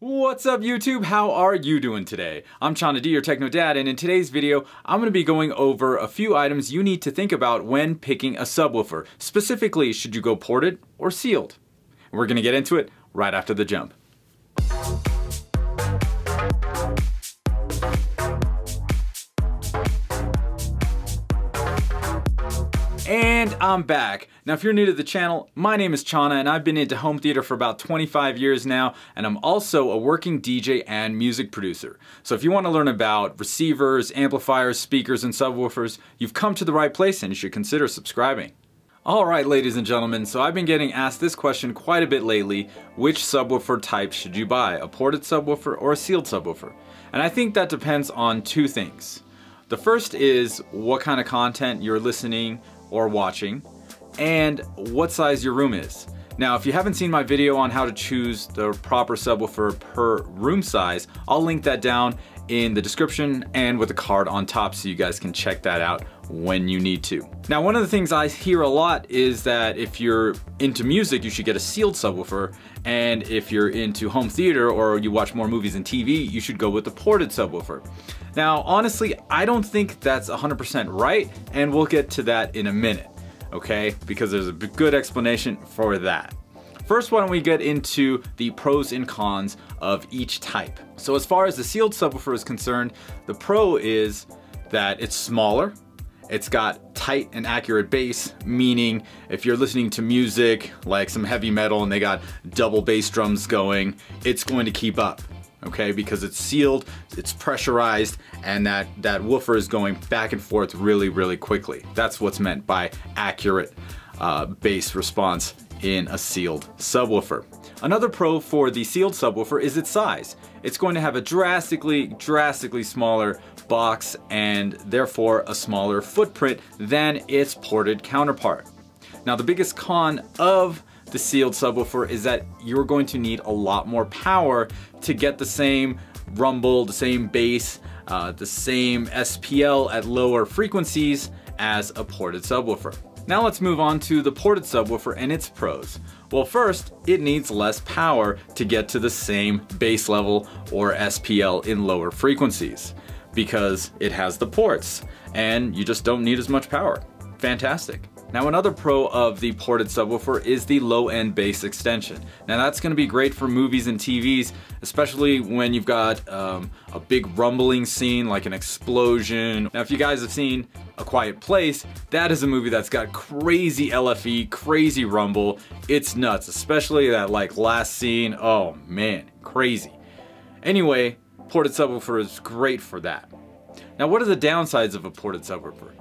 What's up YouTube? How are you doing today? I'm Chana D, your Techno Dad, and in today's video, I'm going to be going over a few items you need to think about when picking a subwoofer. Specifically, should you go ported or sealed? We're going to get into it right after the jump. And I'm back. Now if you're new to the channel, my name is Chana and I've been into home theater for about 25 years now and I'm also a working DJ and music producer. So if you want to learn about receivers, amplifiers, speakers, and subwoofers, you've come to the right place and you should consider subscribing. Alright ladies and gentlemen, so I've been getting asked this question quite a bit lately. Which subwoofer type should you buy? A ported subwoofer or a sealed subwoofer? And I think that depends on two things. The first is what kind of content you're listening or watching, and what size your room is. Now, if you haven't seen my video on how to choose the proper subwoofer per room size, I'll link that down in the description and with a card on top so you guys can check that out when you need to. Now, one of the things I hear a lot is that if you're into music, you should get a sealed subwoofer, and if you're into home theater or you watch more movies and TV, you should go with the ported subwoofer. Now, honestly, I don't think that's 100% right, and we'll get to that in a minute, okay? Because there's a good explanation for that. First, why don't we get into the pros and cons of each type. So as far as the sealed subwoofer is concerned, the pro is that it's smaller, it's got tight and accurate bass, meaning if you're listening to music like some heavy metal and they got double bass drums going, it's going to keep up okay? Because it's sealed, it's pressurized, and that, that woofer is going back and forth really, really quickly. That's what's meant by accurate uh, bass response in a sealed subwoofer. Another pro for the sealed subwoofer is its size. It's going to have a drastically, drastically smaller box and therefore a smaller footprint than its ported counterpart. Now the biggest con of the sealed subwoofer is that you're going to need a lot more power to get the same rumble, the same bass, uh, the same SPL at lower frequencies as a ported subwoofer. Now let's move on to the ported subwoofer and its pros. Well first, it needs less power to get to the same bass level or SPL in lower frequencies because it has the ports and you just don't need as much power. Fantastic. Now another pro of the ported subwoofer is the low end bass extension. Now that's going to be great for movies and TVs, especially when you've got um, a big rumbling scene like an explosion. Now if you guys have seen A Quiet Place, that is a movie that's got crazy LFE, crazy rumble. It's nuts, especially that like last scene. Oh man, crazy. Anyway, ported subwoofer is great for that. Now what are the downsides of a ported subwoofer?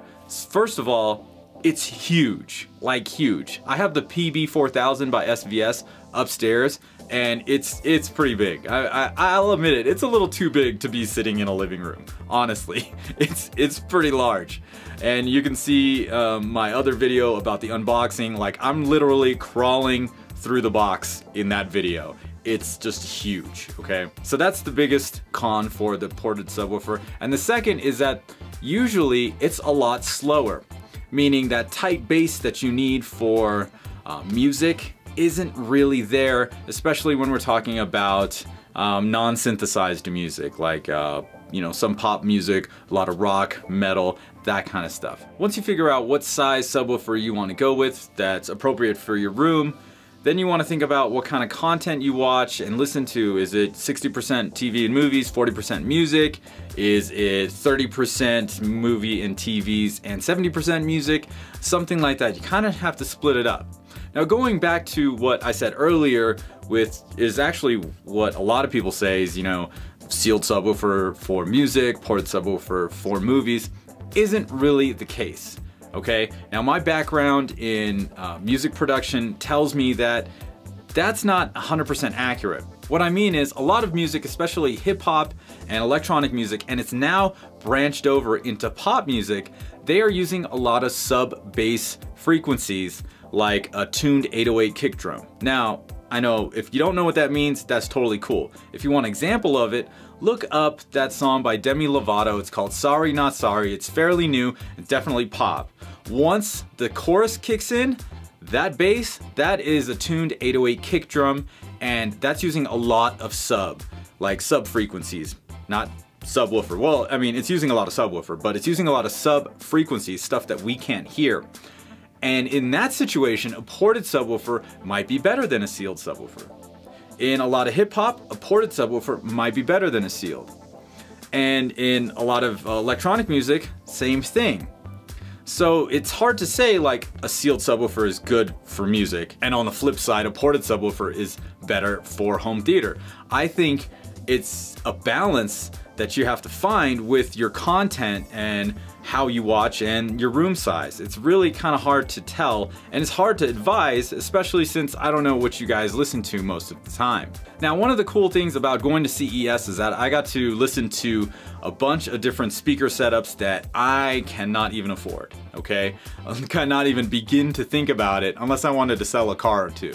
First of all, it's huge, like huge. I have the PB4000 by SVS upstairs and it's it's pretty big. I, I, will admit it, it's a little too big to be sitting in a living room, honestly. It's, it's pretty large. And you can see um, my other video about the unboxing, like I'm literally crawling through the box in that video. It's just huge, okay? So that's the biggest con for the ported subwoofer. And the second is that usually it's a lot slower meaning that tight bass that you need for uh, music isn't really there, especially when we're talking about um, non-synthesized music, like uh, you know, some pop music, a lot of rock, metal, that kind of stuff. Once you figure out what size subwoofer you want to go with that's appropriate for your room, then you want to think about what kind of content you watch and listen to. Is it 60% TV and movies, 40% music? Is it 30% movie and TVs and 70% music? Something like that. You kind of have to split it up. Now going back to what I said earlier with is actually what a lot of people say is, you know, sealed subwoofer for music, ported subwoofer for movies, isn't really the case okay? Now my background in uh, music production tells me that that's not 100% accurate. What I mean is a lot of music, especially hip hop and electronic music, and it's now branched over into pop music, they are using a lot of sub bass frequencies like a tuned 808 kick drum. Now, I know if you don't know what that means, that's totally cool. If you want an example of it, look up that song by Demi Lovato. It's called Sorry Not Sorry. It's fairly new and definitely pop. Once the chorus kicks in, that bass, that is a tuned 808 kick drum and that's using a lot of sub, like sub frequencies, not subwoofer. Well, I mean, it's using a lot of subwoofer, but it's using a lot of sub frequencies, stuff that we can't hear. And in that situation, a ported subwoofer might be better than a sealed subwoofer. In a lot of hip hop, a ported subwoofer might be better than a sealed. And in a lot of uh, electronic music, same thing. So it's hard to say like a sealed subwoofer is good for music and on the flip side a ported subwoofer is better for home theater. I think it's a balance that you have to find with your content and how you watch and your room size. It's really kind of hard to tell and it's hard to advise, especially since I don't know what you guys listen to most of the time. Now, one of the cool things about going to CES is that I got to listen to a bunch of different speaker setups that I cannot even afford, okay? I cannot even begin to think about it unless I wanted to sell a car or two.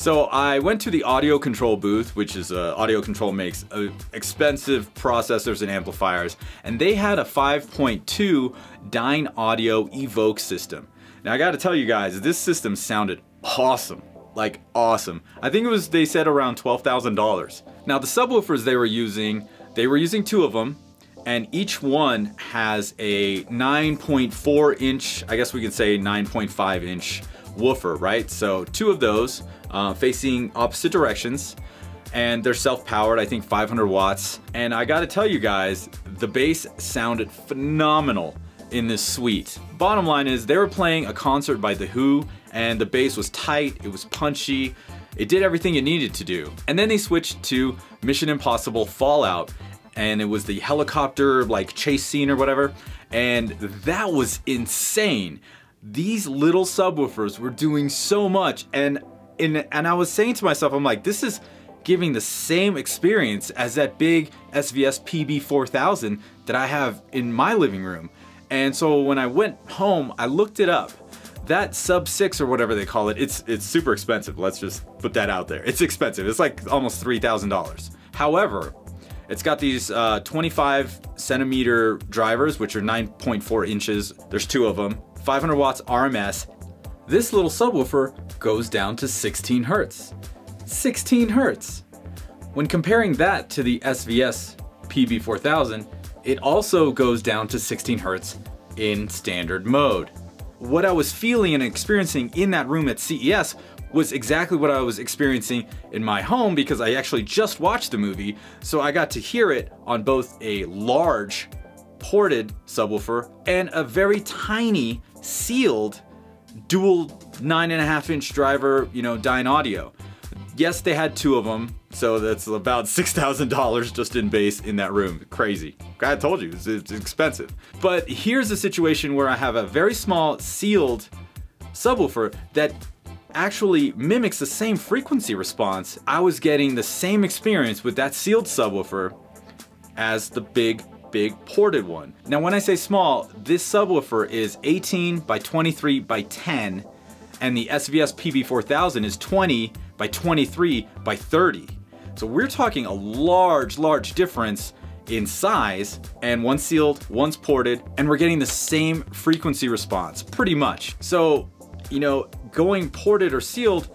So I went to the audio control booth, which is uh, audio control makes uh, expensive processors and amplifiers, and they had a 5.2 Dynaudio Evoke system. Now I gotta tell you guys, this system sounded awesome. Like awesome. I think it was, they said around $12,000. Now the subwoofers they were using, they were using two of them, and each one has a 9.4 inch, I guess we could say 9.5 inch woofer, right? So two of those uh, facing opposite directions and they're self-powered, I think 500 watts. And I gotta tell you guys, the bass sounded phenomenal in this suite. Bottom line is they were playing a concert by The Who and the bass was tight, it was punchy, it did everything it needed to do. And then they switched to Mission Impossible Fallout and it was the helicopter like chase scene or whatever and that was insane. These little subwoofers were doing so much and in, and I was saying to myself, I'm like, this is giving the same experience as that big SVS PB4000 that I have in my living room. And so when I went home, I looked it up. That sub six or whatever they call it, it's it's super expensive. Let's just put that out there. It's expensive. It's like almost $3,000. However, it's got these uh, 25 centimeter drivers, which are 9.4 inches. There's two of them. 500 watts RMS. This little subwoofer goes down to 16 hertz. 16 hertz. When comparing that to the SVS PB4000, it also goes down to 16 hertz in standard mode. What I was feeling and experiencing in that room at CES was exactly what I was experiencing in my home because I actually just watched the movie, so I got to hear it on both a large ported subwoofer and a very tiny sealed dual nine and a half inch driver, you know, Dynaudio. Yes, they had two of them, so that's about $6,000 just in bass in that room. Crazy. I told you, it's, it's expensive. But here's a situation where I have a very small sealed subwoofer that actually mimics the same frequency response. I was getting the same experience with that sealed subwoofer as the big big ported one. Now when I say small, this subwoofer is 18 by 23 by 10 and the SVS PB4000 is 20 by 23 by 30. So we're talking a large, large difference in size and one's sealed, one's ported, and we're getting the same frequency response, pretty much. So, you know, going ported or sealed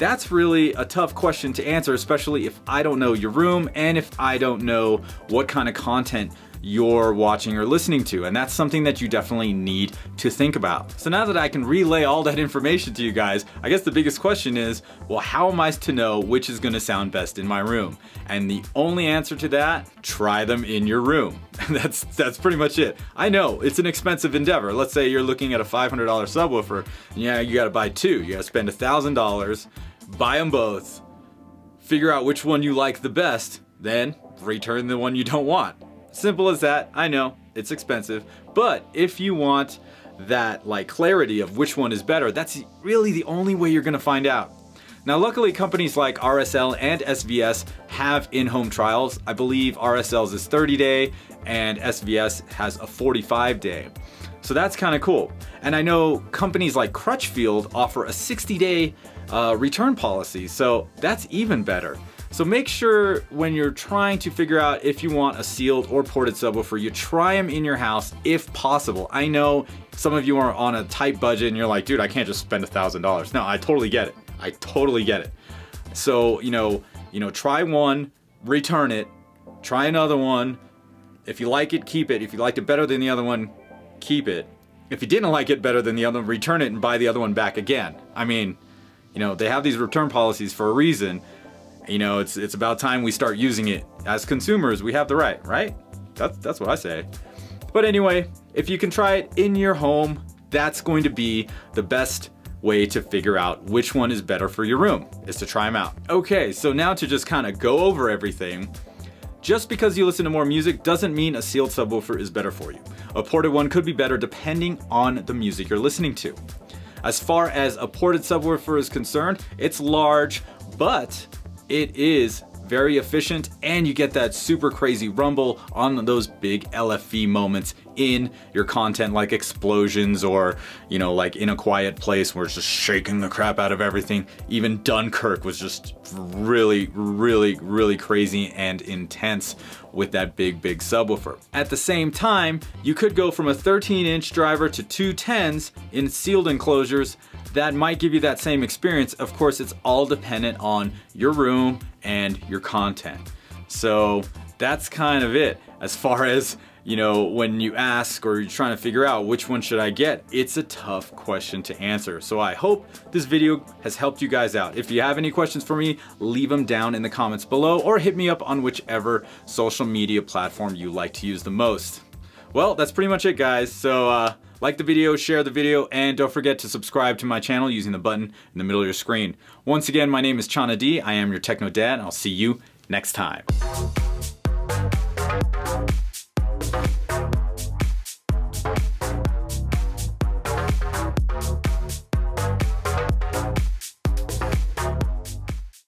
that's really a tough question to answer, especially if I don't know your room and if I don't know what kind of content you're watching or listening to. And that's something that you definitely need to think about. So now that I can relay all that information to you guys, I guess the biggest question is, well, how am I to know which is gonna sound best in my room? And the only answer to that, try them in your room. that's, that's pretty much it. I know, it's an expensive endeavor. Let's say you're looking at a $500 subwoofer, yeah, you gotta buy two. You gotta spend $1,000, buy them both, figure out which one you like the best, then return the one you don't want. Simple as that. I know, it's expensive. But if you want that like clarity of which one is better, that's really the only way you're gonna find out. Now luckily companies like RSL and SVS have in-home trials. I believe RSL's is 30 day and SVS has a 45 day. So that's kind of cool. And I know companies like Crutchfield offer a 60 day uh, return policy, so that's even better. So make sure when you're trying to figure out if you want a sealed or ported subwoofer, you try them in your house if possible. I know some of you are on a tight budget and you're like, dude, I can't just spend a $1,000. No, I totally get it. I totally get it. So, you know, you know, try one, return it, try another one. If you like it, keep it. If you liked it better than the other one, keep it. If you didn't like it better than the other one, return it and buy the other one back again. I mean, you know, they have these return policies for a reason. You know, it's it's about time we start using it. As consumers, we have the right, right? That's that's what I say. But anyway, if you can try it in your home, that's going to be the best way to figure out which one is better for your room, is to try them out. Okay, so now to just kind of go over everything, just because you listen to more music doesn't mean a sealed subwoofer is better for you. A ported one could be better depending on the music you're listening to. As far as a ported subwoofer is concerned, it's large, but it is very efficient and you get that super crazy rumble on those big LFE moments in your content like explosions or you know like in a quiet place where it's just shaking the crap out of everything even Dunkirk was just really really really crazy and intense with that big big subwoofer at the same time you could go from a 13 inch driver to two 10s in sealed enclosures that might give you that same experience. Of course, it's all dependent on your room and your content. So that's kind of it. As far as, you know, when you ask or you're trying to figure out which one should I get, it's a tough question to answer. So I hope this video has helped you guys out. If you have any questions for me, leave them down in the comments below or hit me up on whichever social media platform you like to use the most. Well, that's pretty much it guys. So uh, like the video, share the video, and don't forget to subscribe to my channel using the button in the middle of your screen. Once again, my name is Chana D. I am your Techno Dad, and I'll see you next time.